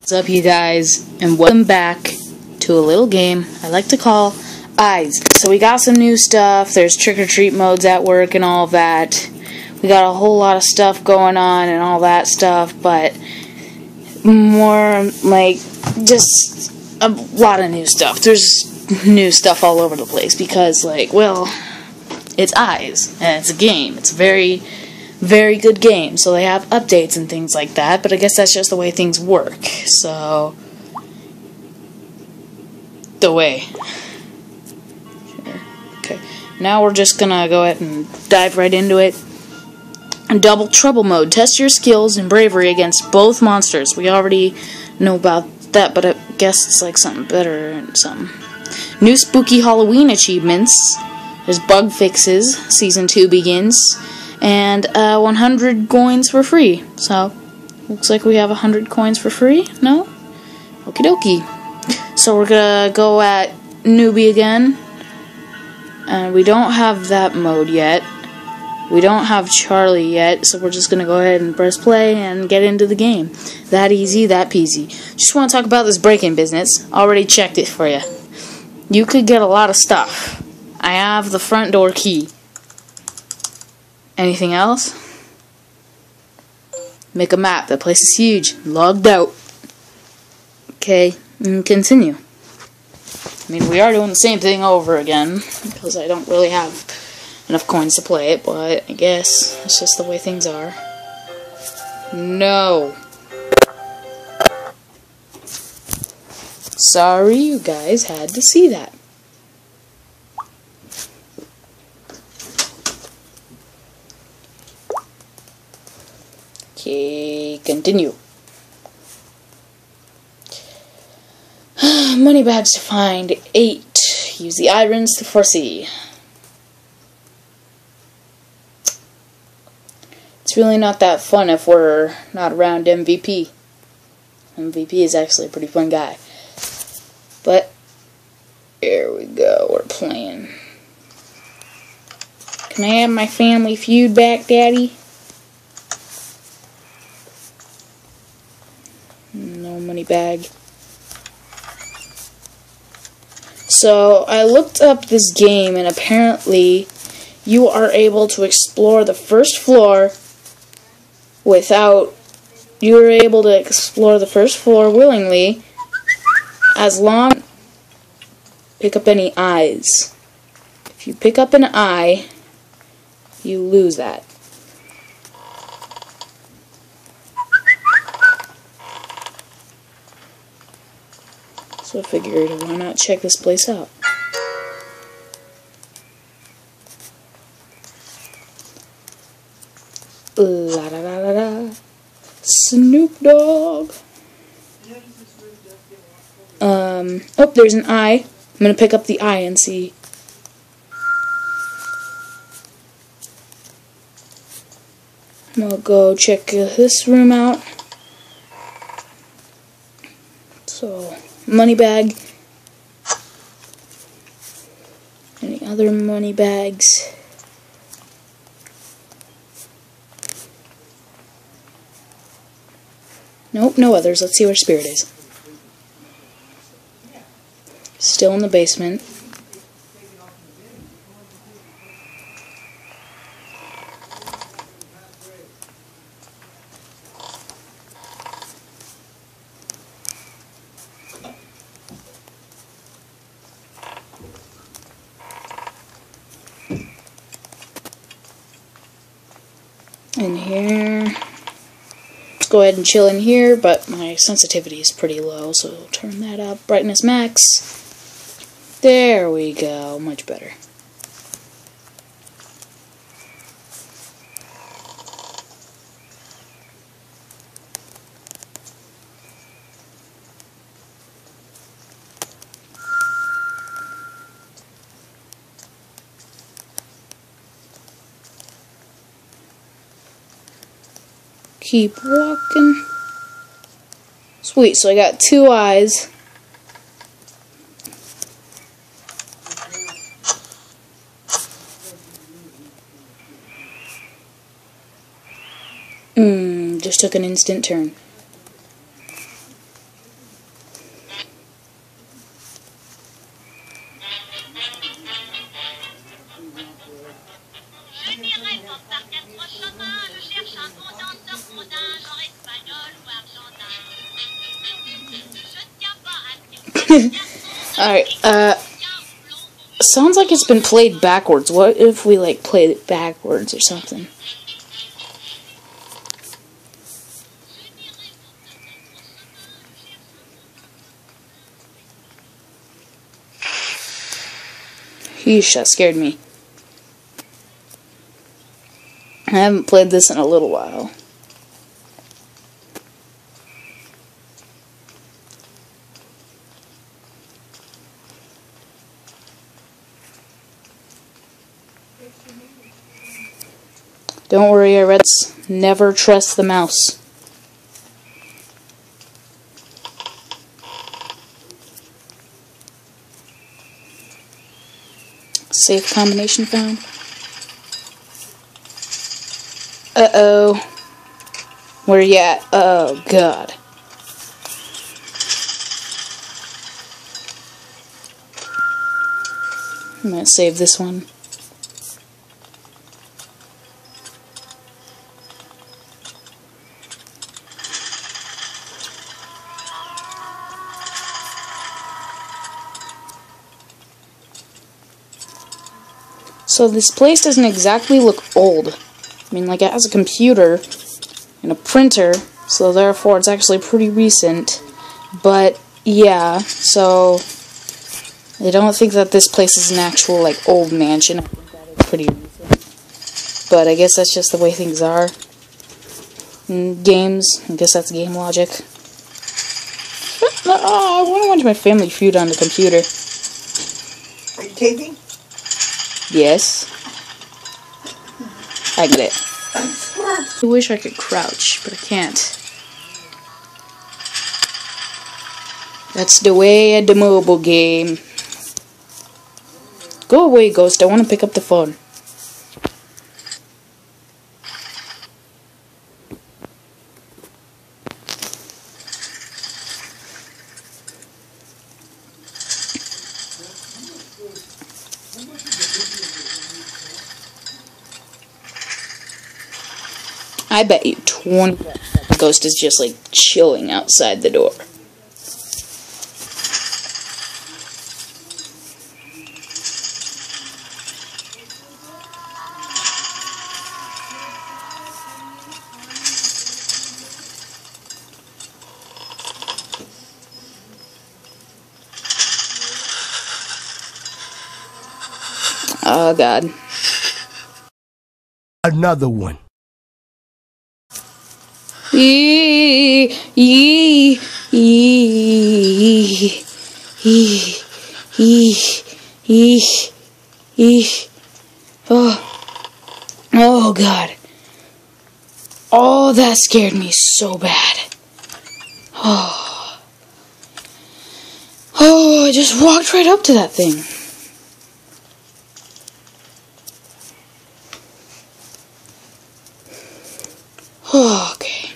What's up, you guys, and welcome back to a little game I like to call Eyes. So we got some new stuff. There's trick-or-treat modes at work and all that. We got a whole lot of stuff going on and all that stuff, but more like just a lot of new stuff. There's new stuff all over the place because, like, well, it's Eyes and it's a game. It's very very good game. So they have updates and things like that, but I guess that's just the way things work. So the way. Okay. Now we're just gonna go ahead and dive right into it. Double Trouble mode. Test your skills and bravery against both monsters. We already know about that, but I guess it's like something better and something. New spooky Halloween achievements. There's bug fixes. Season 2 begins and uh, 100 coins for free. So, looks like we have 100 coins for free. No? Okie dokie. So, we're gonna go at newbie again. And we don't have that mode yet. We don't have Charlie yet, so we're just gonna go ahead and press play and get into the game. That easy, that peasy. Just want to talk about this break-in business. Already checked it for you. You could get a lot of stuff. I have the front door key. Anything else? Make a map. That place is huge. Logged out. Okay, and continue. I mean, we are doing the same thing over again, because I don't really have enough coins to play it, but I guess it's just the way things are. No. Sorry you guys had to see that. Okay, continue. Money bags to find. Eight. Use the irons to foresee. It's really not that fun if we're not around MVP. MVP is actually a pretty fun guy. But, here we go, we're playing. Can I have my family feud back, Daddy? No money bag. So I looked up this game and apparently you are able to explore the first floor without you are able to explore the first floor willingly as long pick up any eyes. If you pick up an eye, you lose that. So I figured, why not check this place out? La da da da da. Snoop Dogg. Um, oh, there's an eye. I'm gonna pick up the eye and see. I'll go check this room out. So money bag. Any other money bags? Nope, no others. Let's see where Spirit is. Still in the basement. In here. Let's go ahead and chill in here, but my sensitivity is pretty low, so turn that up. Brightness max. There we go, much better. Keep walking. Sweet, so I got two eyes. Mmm, just took an instant turn. Alright, uh, sounds like it's been played backwards. What if we, like, played it backwards or something? Yeesh, that scared me. I haven't played this in a little while. Don't worry, I read never trust the mouse. Safe combination found. Uh-oh. Where you at? Oh, God. I'm gonna save this one. So this place doesn't exactly look old. I mean, like, it has a computer and a printer, so therefore it's actually pretty recent. But, yeah, so... I don't think that this place is an actual, like, old mansion. I think that is pretty recent. But I guess that's just the way things are. In games, I guess that's game logic. Oh, I want to watch my Family Feud on the computer. Are you taping? Yes. I get it. I wish I could crouch, but I can't. That's the way at the mobile game. Go away, Ghost. I want to pick up the phone. I bet you 20 the ghost is just like chilling outside the door. Oh god. Another one. Ee, ee, ee, ee, ee, ee. Oh, oh God. Oh, that scared me so bad. Oh, oh, I just walked right up to that thing. Oh, okay.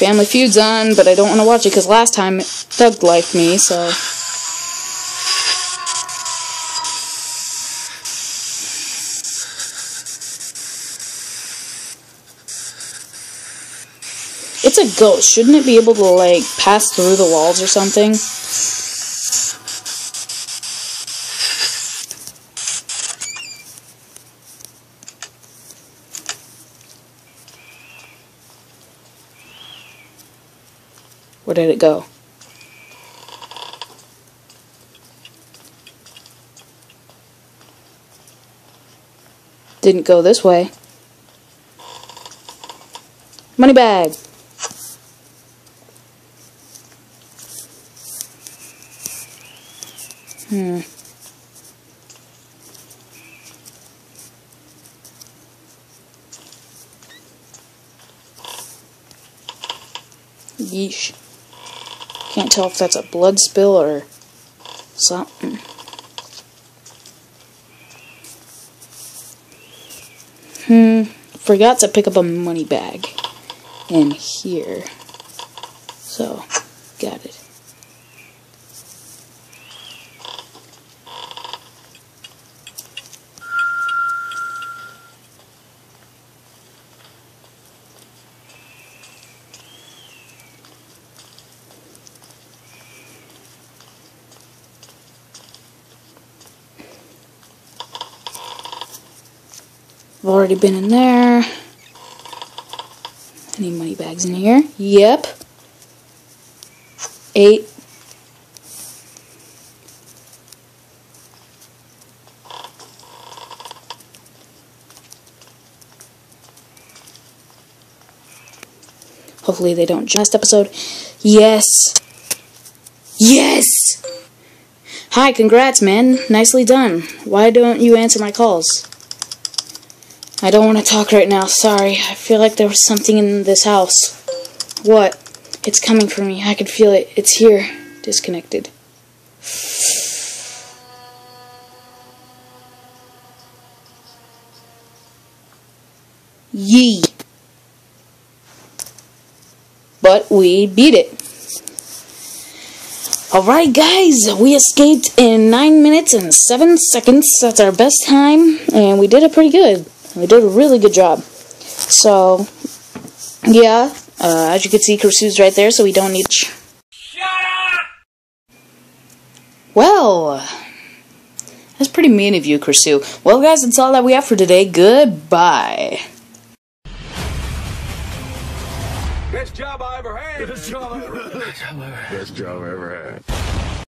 Family Feud's on, but I don't want to watch it because last time it Doug liked me, so. It's a ghost. Shouldn't it be able to, like, pass through the walls or something? Where did it go? Didn't go this way. Money bag. Hmm. Yeesh. Can't tell if that's a blood spill or something. Hmm. Forgot to pick up a money bag in here. So, got it. I've already been in there. Any money bags in here? Yep. Eight. Hopefully they don't just episode. Yes. Yes! Hi, congrats, man. Nicely done. Why don't you answer my calls? I don't want to talk right now. Sorry. I feel like there was something in this house. What? It's coming for me. I can feel it. It's here. Disconnected. Yee. But we beat it. Alright guys, we escaped in 9 minutes and 7 seconds. That's our best time, and we did it pretty good. We did a really good job. So, yeah, uh, as you can see, Krasue's right there, so we don't need... Shut up! Well, that's pretty mean of you, Kursu. Well guys, that's all that we have for today. Goodbye. Best job I ever had. Best job I ever had. Best job I ever had.